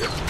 Yep.